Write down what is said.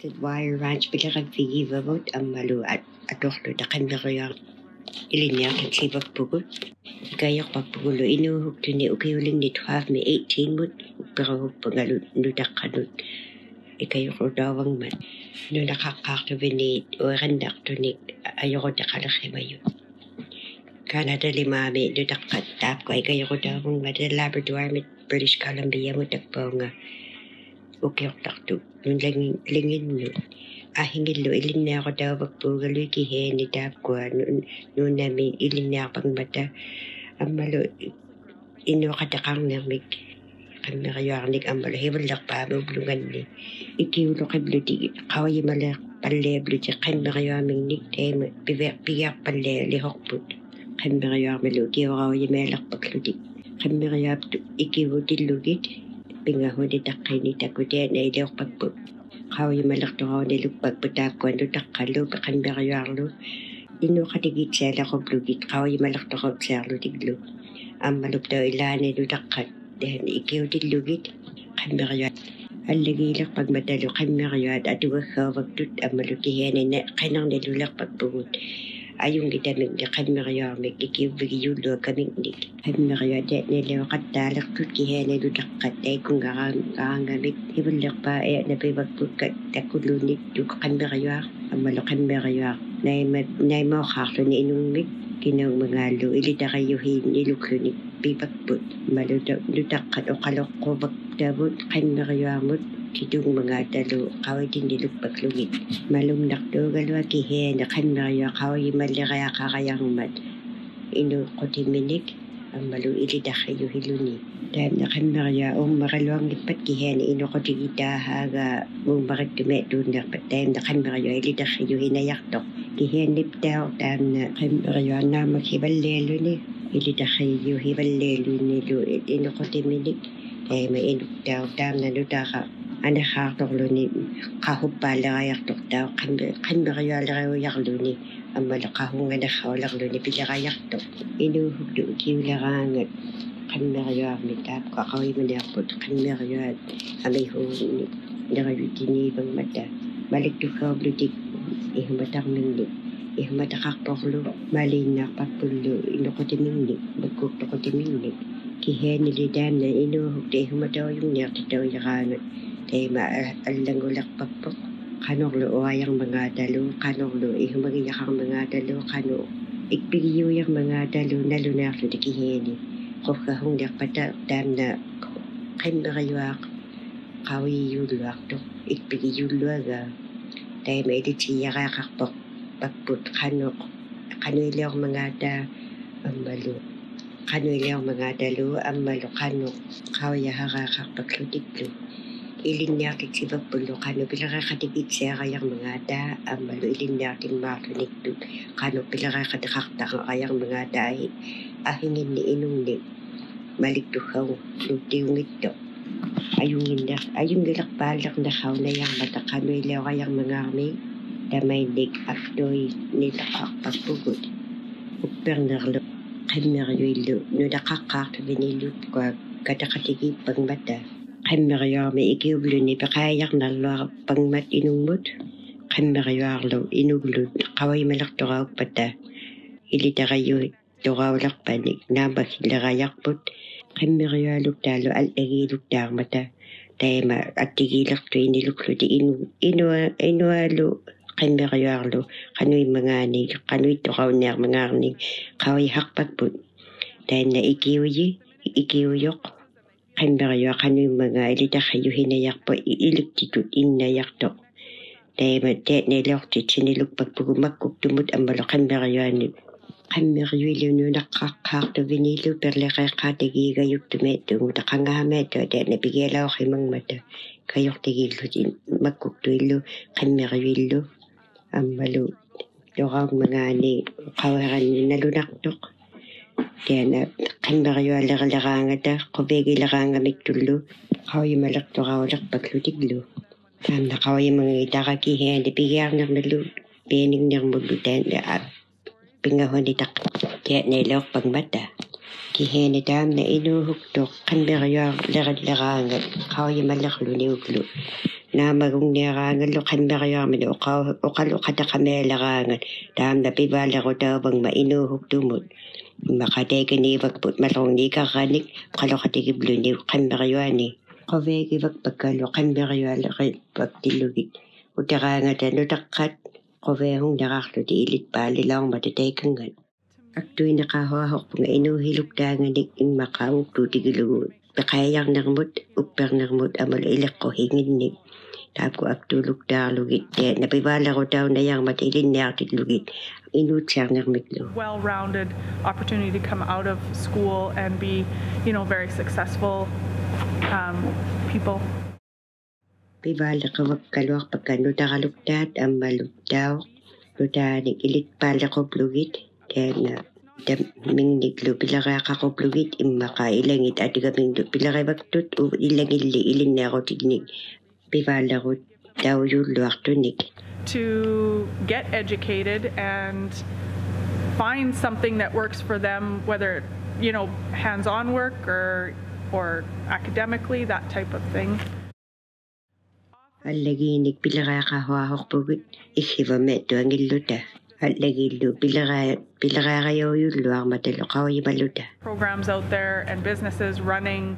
Did wire ranch because I figure about a malu at a doctor the kind of young Ilinia can see what pugul. Gayo papulo inu hook to ni ukiuling ni twelve me eighteen wood bro pugalu nudakadu. Ikayo dawang man. No nakakak to vinit or a doctor ni ayo de kalahimayo. Canada lima me nudakat tap kayo dawang madalabrador mit British Columbia mutakponga. ukiortartu nunlangin linginnu ahingillu ilinniaqutaavakpuugalu kiheeni taapkua nuunami ilinniarpangmata аммалу инуақатеқарнермик qamмериуарник аммалу хиваллерпаамууллуганни икиулоқиблути қаваималеэ паллеаблути qamмериуамигник таама пивер пигарпаллеа лихорпут qamмериуармалу киорауимаалерпаклути qamмериуапту икивутиллугит пингахуни таққини такутиа наилиорпакпут qavayumalertoraunilukpak taakkuanlu taqqallu peqanmeriuarlu innuqatigitsaalaquplugit qavayumalertorautsaarlutiglu аммалуп таа илаанилу таққат таан икиутиллугит qamмериуат аллагиилерпак маталу qamмериуат атугаггаавактут аммалу أيون قدام قد مغيار مكيكي وبيجيون لو كمين نيك هب مغيار داتنا لو قد تعلق تلكي هانا لو تقد أيكون غران غران غامك يبن لقبا أنا بيبك تكلو نيك لو قد مغيار أما لو قد مغيار نايما نايما وخارتون إنومك kinaw mangalo ilitagayuhin iluklunik bibakbut malutak ukalok kubak dabot kanmariyamot kidung mga dalo kawa din diluk paglugit. Malumnak do galwa kihe na kanmayo kawa yimalira kakayang mat. Ino kotiminik ang malu ili dakayo hiluni. Dahil na kanmayo ang makaluang lipat kihe na ino kotigita haga mong bakit dumetun na patay na kanmayo ili dakayo hinayaktok. Kihe niptaw tam na kanmayo na makibalelo ni. Ili dakayo hibalelo ni lu ino kotiminik. Dahil may inuk daw na nutaka анахаарторлуни qahuppaалериартор таа qamмериуалериуярлуни аммала qahunganarraulерлуни пилераяртоқ инуугукту киулераангат qamмериуарми таапка qavimaniarput qamмериуат амихууни нералутинивангмата маликтуккааблутик ихматарминни ихматақарторлу малииннаарпаппуллу day maaralangulak papok kanong luayang mga dalo kanong luih eh, magiyakang mga dalo kano ikpigiyuyang mga dalo na lunak na dikihini kokahong dakpata damna kaimagayuak kawiyuluak tok ikpigiyuluaga ah. day maiditiyakakakpok papot kanok kanuilyong mga da ambalo. Kanuilyong mga dalo ambalo kanok kawiyahakakakpaklutiklo ilinyakit si Bapulo kano pilakakadikit siya kayang mga da ang eh, malo ilinyakin marunik dun kano pilakakadikakta ka kayang mga da ay ahingin ni inong ni malikdukaw lutiw ito ayungin na ayung gilak balak na kaw na yang mata kano ilaw kayang mga may damay nik afdoy nilakak pagpugod upper nerlo kaimeryuilo nulakakak vinilup kwa katakatigi pagmata kataqatigipangmata qamмериуарми икиублуни пеқааяарнарлуараппангмат инунгмут qamмериуарлу инуглут qavaimalertoraukpata илитараюит тораулерпаник наамагиллераяарпут qamмериуалук таалу ал агиилуктаармата таима аттигилерту инилуклути ину инуа инуалу qamмериуарлу qanуиммагаани qanуиттораунниармагаарни qavaiharpakput таанна икиуи икиуйоқ qamмериуа qanуиммага илитарриюхинаярпа илуктитут иннаяртоқ таима таанилеортит синилукпакпугу маккуктумут аммало qamмериуани qamмериуилунунаққаққаартувинилу перлеқеққаатагиигаюттуме тугу тақангаамаату таана пигиалаорхимангмата кайортигииллути маккуктуиллу qamмериуиллу аммалу лораумагаани qavaranni nalunartoq таана qamмериуалерилераангата quvigileraangamиктуллу qavimаlertoraulерпаклутиглу таанна qavimagi таракихиани пигиарнерналу пианингнермуллу таанна пингахуни тақ таанилеорпагмата kihene taam na inuhuktok qanberiuar lerileraangat qauyimallerluniuglu naamagung niaraangallu qanberiuarmini oqau oqalu qataqameeleraangat maqataykaniwak put malorniykaqanik qalaqatigibluni qammeqyuani qoviagivak pakkalu qammeqyualaqippaktillugit uteraangatanu taqqat qoviahung neraqlut ilitpaalilaaurmata taikangat актуинеқаруахорпунга инуухилуктаанганик иммақаауктуутигилугу пеқаяярнермут уппернермут амала илеққу хигинник well-rounded opportunity to come out of school and be you know very successful um, people. Pivaaleqavakkaluarpakka nutaraluktaat ammaluktaaq nutaanik ilitpaallequplugit teana tam mingnik lu pilaga kakoplugit imma ka ilangit to get educated and find something that works for them, whether you know hands-on work or or academically, that type of thing. аллагииник пилераақахуаахорпугит иггиваме туангиллута аллагииллу пилераа пилераариориуллуарматалу қауималута Programs out there and businesses running